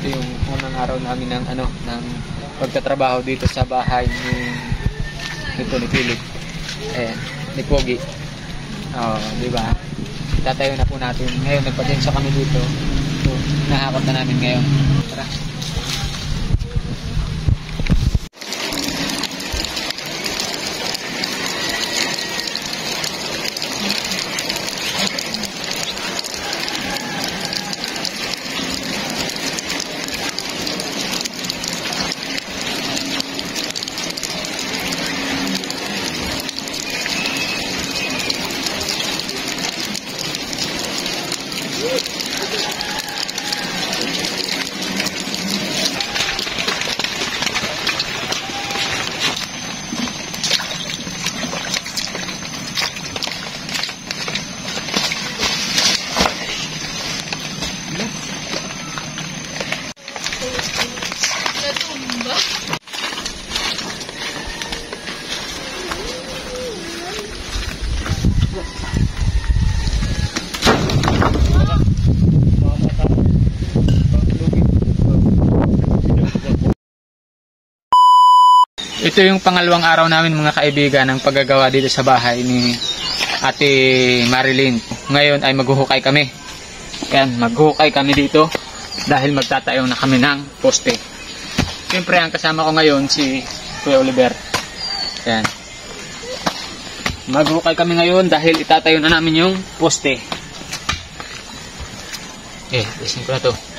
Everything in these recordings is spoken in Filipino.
ito yung unang araw namin ng ano ng pagtatrabaho dito sa bahay ni ito ni Philip. Eh, ni Pogi. Oh, di ba? Tatayo na po natin. Ngayon nagpatensya kami dito. So, nahakot na namin ngayon. Tara. Ito yung pangalawang araw namin mga kaibigan ng paggagawa dito sa bahay ni Ate Marilyn. Ngayon ay maghuhukay kami. Yan, maghuhukay kami dito dahil magtatayo na kami ng poste. Siyempre ang kasama ko ngayon si Kuya Oliver. Yan. Maghuhukay kami ngayon dahil itatayo na namin yung poste. Eh, lisin ko na to.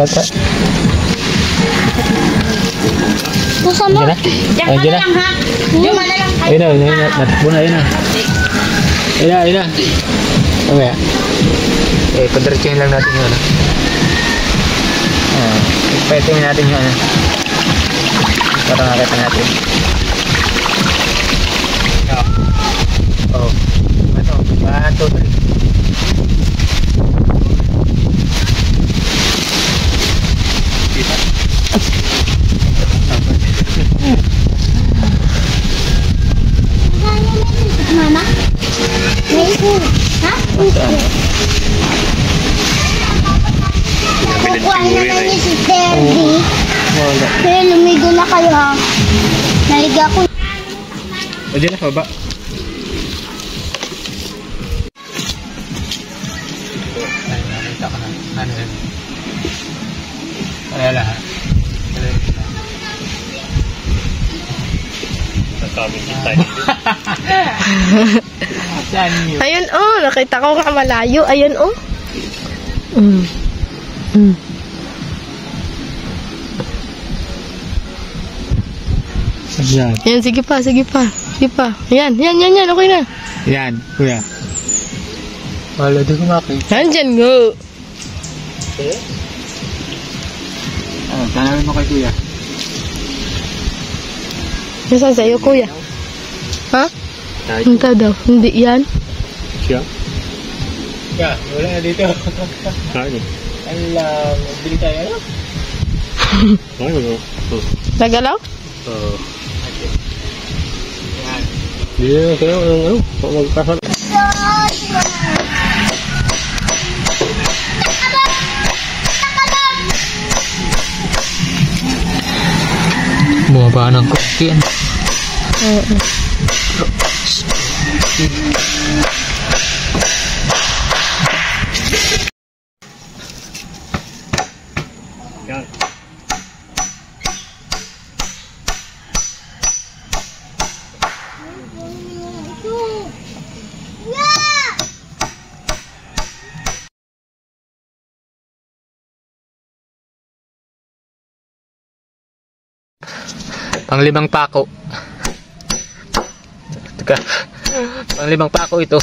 Bumalik yata. Pusa mo. Diyan na? Diyan na na. lang ha. Diyan ka na. Ayun na, ayun na. Natakbo na, ayun na. Ayun na, ayun na. Mamaya. Eh, lang natin yun. Ano. Ah, ipaitungin natin yun. Ano. Para makita natin. O, dyan na baba. Ay, nakita ko na. Ano yun? Kaya lahat. Saan yun? Ayun oh, nakita ko nga malayo. Ayun oh. Mm. Mm. Yan. Yan, sige pa, sige pa. Sige pa. Yan, yan, yan, yan. Okay na. Yan, kuya. Wala, di ko makita. Nandyan nga. Oh, tanawin mo kay kuya. Nasaan sa'yo, kuya? Ha? Punta daw. Hindi yan. Siya? Kuya, wala na dito. Kaya. Alam, bili tayo, ano? Nagalaw? Oo. Yan. Hindi na kaya ang ano, magkasal. Bumaba ng konti yan. Oo. Panglimang pako. Teka. Panglimang pako ito.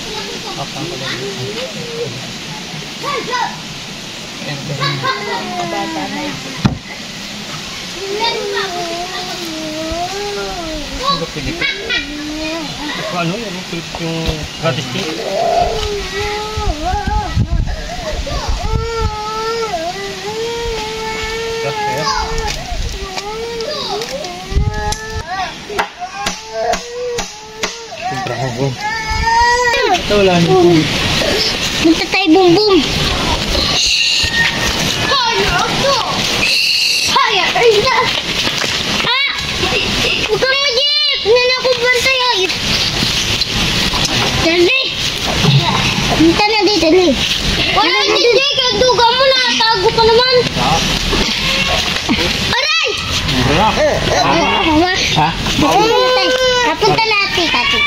magparababad. Ano yan? Yung gratis cake? Ito wala na po. Punta tayo boom boom. Kaya ako. Kaya na. Ah! Huwag kang mag-iip. Nan ako bantay ay. Dali. Punta na dito, dali. Wala hindi. Kaduga mo na. Tago pa naman. Aray! Mama. Ha? Napunta natin, kati.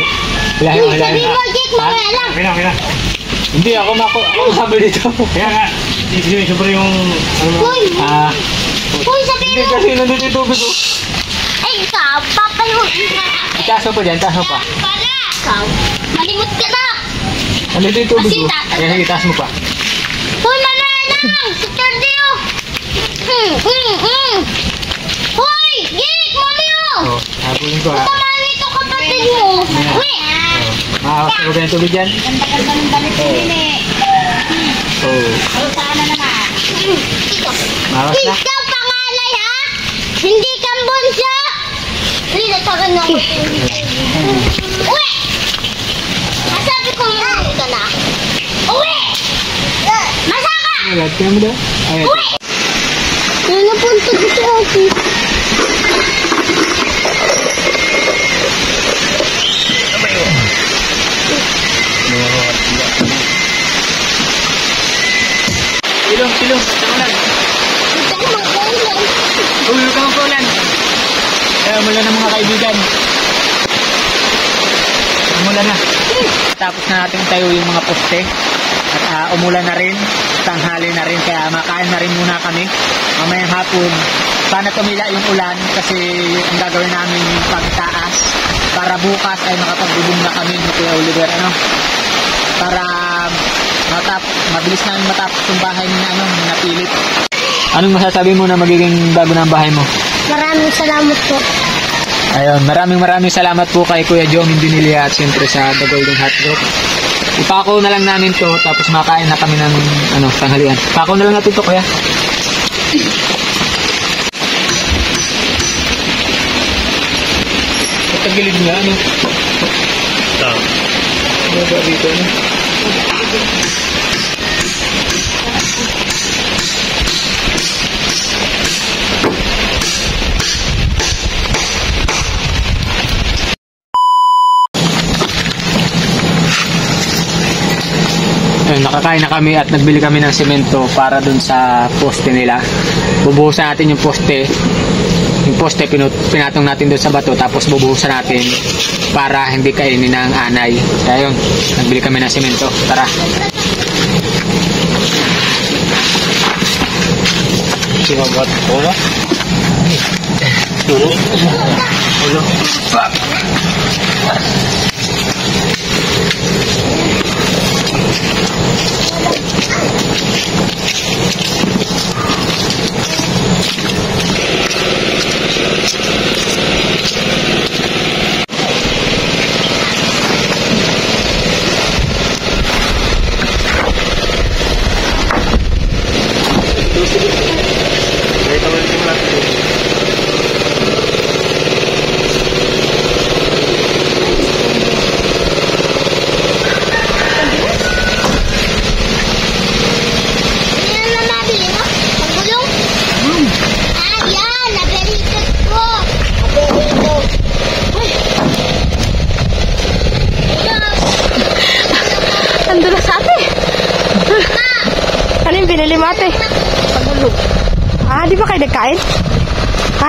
Wala wala Sabi na. mo, Jake, mamaya lang. Okay na, okay na. Hindi, ako mako. Ako sabi dito. Kaya nga, hindi sobrang yung... Ano! Ah, Uy, sabi hindi mo. kasi nandito yung tubig ko. Ay, ikaw, papayo. Itaso pa dyan, taso pa. Para! Ikaw, malimot ka na. Nandito yung tubig ko. Ta- Kaya sige, taas mo pa. Uy, mananang! Si Terdio! Hmm, hmm, hmm. Uy, Gik, mami oh! Oh, habulin ko ha. Tamahan Nakakasunog na yung tubig dyan. Ganda-ganda ng balit ni Nene. Oh. Ay, sana naman. Maras na. Ikaw pangalay ha? Hindi kang bunso. Hindi na tagan na ako. Uwi! Masabi ko mo ka na. Uwi! Masaka! Uwi! Ano punta dito ako? Kaibigan. Umulan na. Tapos na natin tayo yung mga poste. At ah, umulan na rin. Tanghali na rin. Kaya makain na rin muna kami. Mamayang hapon. Sana tumila yung ulan kasi ang gagawin namin yung pagtaas. Para bukas ay makapagbubong na kami ni Kuya Oliver. Ano? Para matap mabilis namin matapos yung bahay ni ano, Napilit. Anong masasabi mo na magiging bago ang bahay mo? Maraming salamat po. Ayun, maraming maraming salamat po kay Kuya Jomin Dinilia at siyempre sa The Golden Hot Group. Ipako na lang namin to tapos makain na kami ng ano, tanghalian. Pako na lang natin to kuya. Sa gilid niya, ano? Tama. Ano ba dito, ano? Ayun, nakakain na kami at nagbili kami ng semento para dun sa poste nila. Bubuhusan natin yung poste. Yung poste pinatong natin doon sa bato tapos bubuhusan natin para hindi kainin ng anay. Kaya yun, nagbili kami ng semento. Tara. Sinabat ko na. Turo. Ulo. Ito Thank you.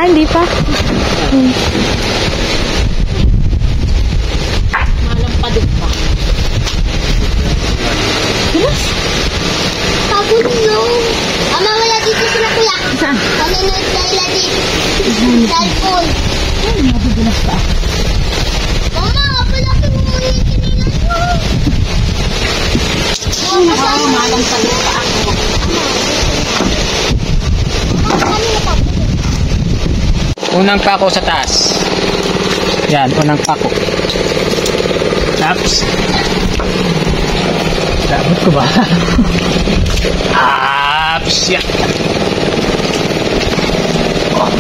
Ah, hindi pa. Hmm. Pagulong. Ama, wala dito sila kuya. Saan? Panonood na nila dito. Cellphone. Ay, mabibilas pa. Mama, palaki mo muna yung kinilas mo. Kasama. Malang sa lupa Unang pako sa taas. Yan, unang pako. Taps. Dapat ko ba? Aps! Yan. Oh.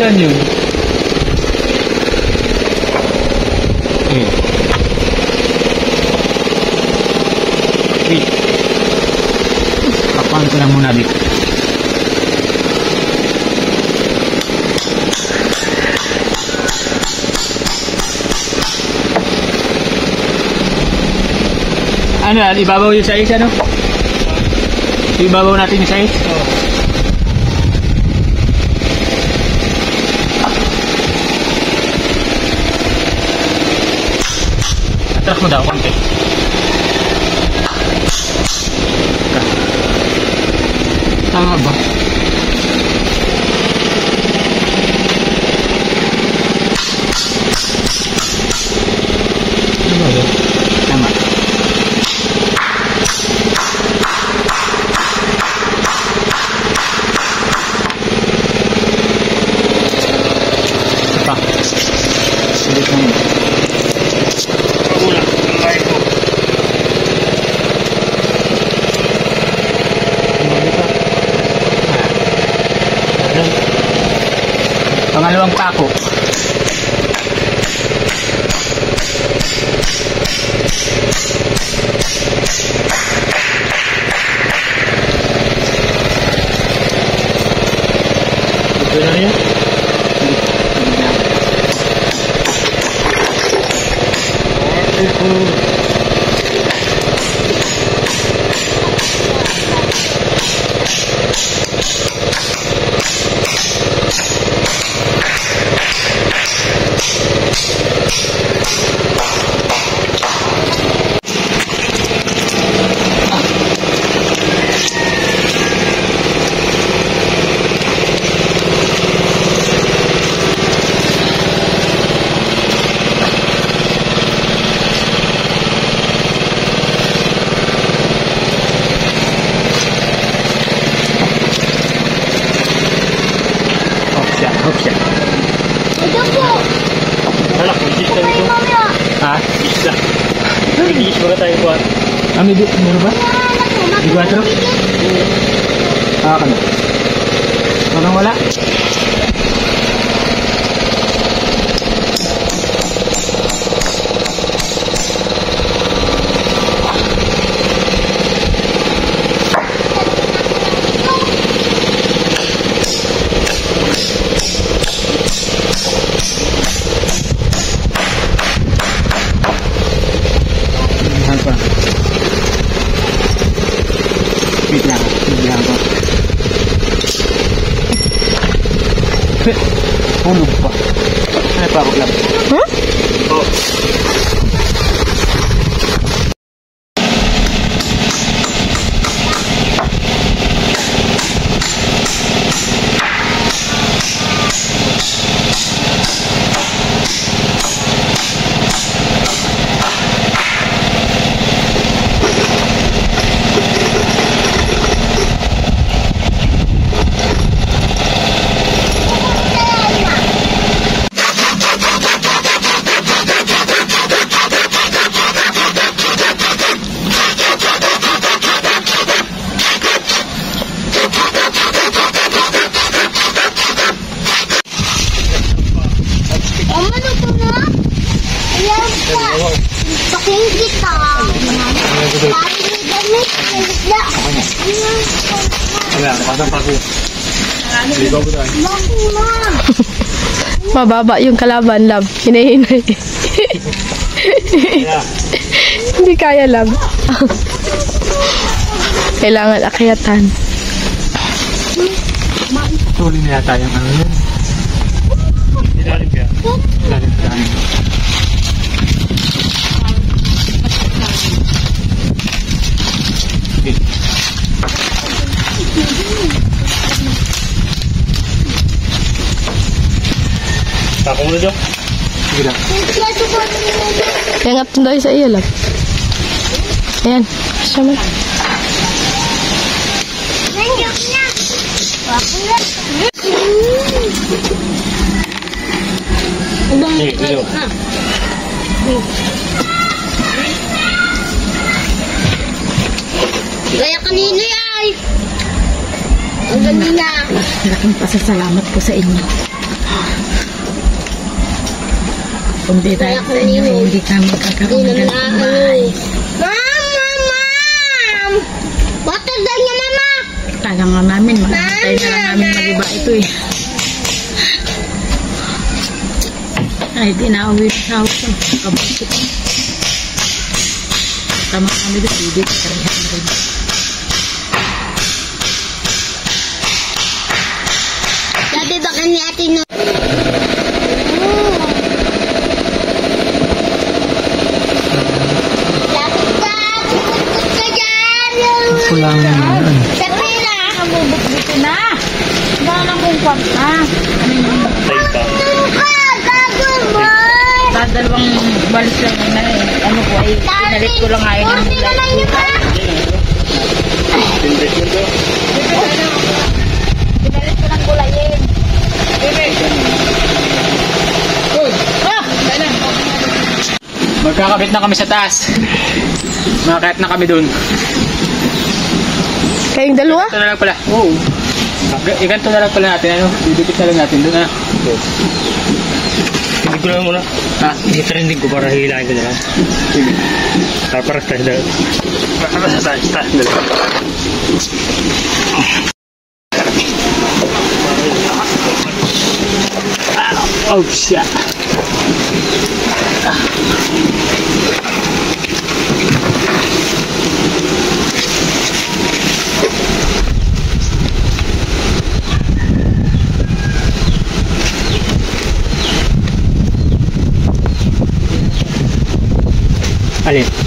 Saan yun? Hmm. Wait. Pakuhan ko lang muna dito. Ano yan? Ibabaw yung size, ano? Ibabaw natin yung size? Oo. Atras mo daw, konti. Tama ba? Ano ba yun? Tama. Pa. Sulit mo. Pagulang. Ang lahat ko. Pangalawang pako. Mababa yung kalaban, love. Hinahinay. Hindi kaya, love. Kailangan akyatan. Tuloy na yata yung ano yun. Ilalim kaya. Lalim ka. Tako mo na dyan. Sige lang. Po. Iangat mo daw sa iyo, love. Ayan. Siya man. Sige, ilaw. Gaya kanina yan. Ang kanina. Malaking pasasalamat ko sa inyo. Kung di tayo sa inyo, hindi kami Hindi magkakaroon ng ganitong bahay. Mama, ma'am. Bata daw niya, mama. Kala nga namin, mahantay na lang namin magiba ito eh. Ay, di na uwi sa house ko. Kabukit. Tama kami doon, hindi karihan rin. Sabi ba ni ate no? Kulang na yun. Sa pila. Dito na! Wala kong kwarta. Tayo pa. Ka, gago mo. Balis lang na eh. Ano ko ay, pinalit ko lang ngayon. Naman niyo pa. Tindig mo to. Pinalit ko ng gulayin. Magkakabit na kami sa taas. Makakayat na kami dun. Kayong dalawa? Ito na lang pala. Oo. Ga- Iganto na lang pala natin. Ano? Didikit na lang natin dun. Ah. Tindig ko na muna. Ha? Itrending ko para hilahin ko na lang. Sige. Para para sa tayo. Para sa. Sa. Oh, siya. him.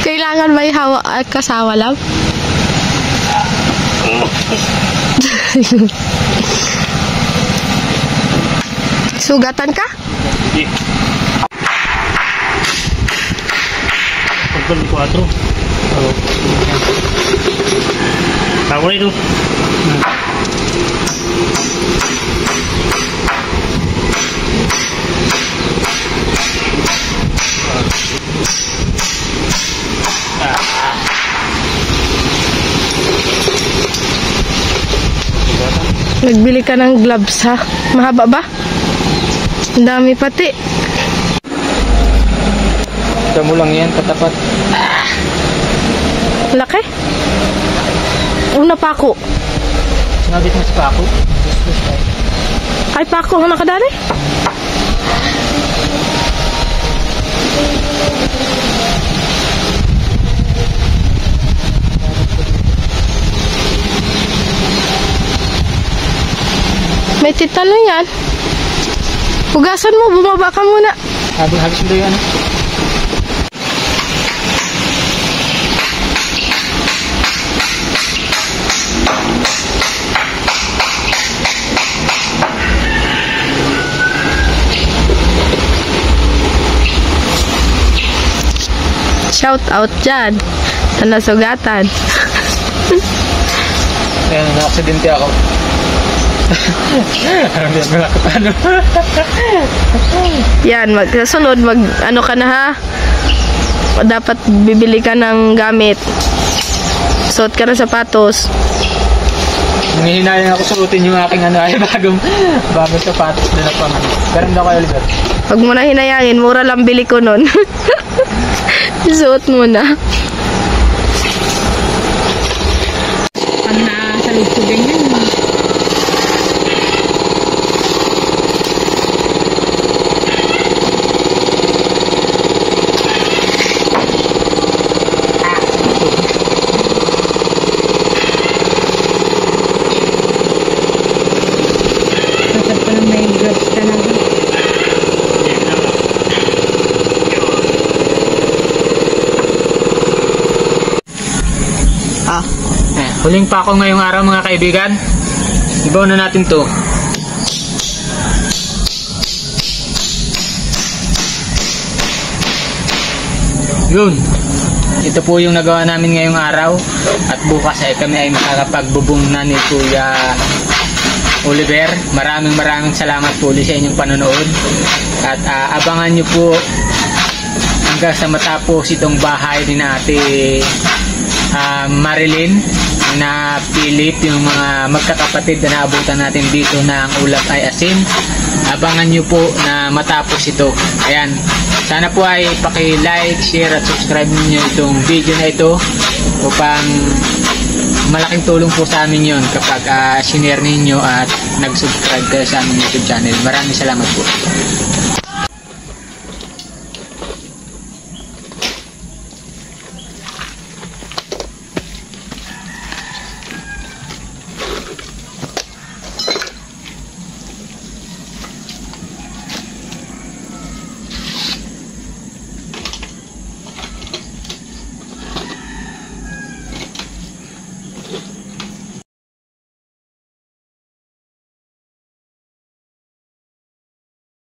Kailangan may hawa at kasawa lang? Sugatan ka? Hindi. Pagkal 4. Oo. Ako ito. Nagbili ka ng gloves ha? Mahaba ba? Ang dami pati. Damo lang yan, katapat. Laki. Una pa ako. Sinabit mo sa pako. Ay, pa ako ang nakadali. May titano yan. Hugasan mo, bumaba ka muna. Habang habis mo yan. Shout out dyan. Sa nasugatan. Ayan, na-aksidente ako. Ako. Yan, mag, sunod, mag, ano ka na ha? Dapat bibili ka ng gamit. Suot ka ng sapatos. Nangihinayang ako suotin yung aking ano ay bagong bagong sapatos na na pang ano. Ganun daw kayo, Oliver. Huwag mo na hinayangin, mura lang bili ko nun. Suot mo na. Pag nasa ko ganyan. Dapat pala may gloves talaga. Ah. Eh, huling pa ako ngayong araw mga kaibigan. Ibaw na natin to. Yun. Ito po yung nagawa namin ngayong araw. At bukas ay kami ay makakapagbubong na ni Kuya Oliver. Maraming maraming salamat po ulit sa inyong panonood. At ah, abangan nyo po hanggang sa matapos itong bahay ni ate ah, Marilyn na Philip, yung mga magkakapatid na naabutan natin dito ang ulap ay asin. Abangan nyo po na matapos ito. Ayan. Sana po ay paki-like, share at subscribe niyo itong video na ito upang malaking tulong po sa amin yon kapag uh, sinare ninyo at nag-subscribe kayo sa aming YouTube channel. Maraming salamat po.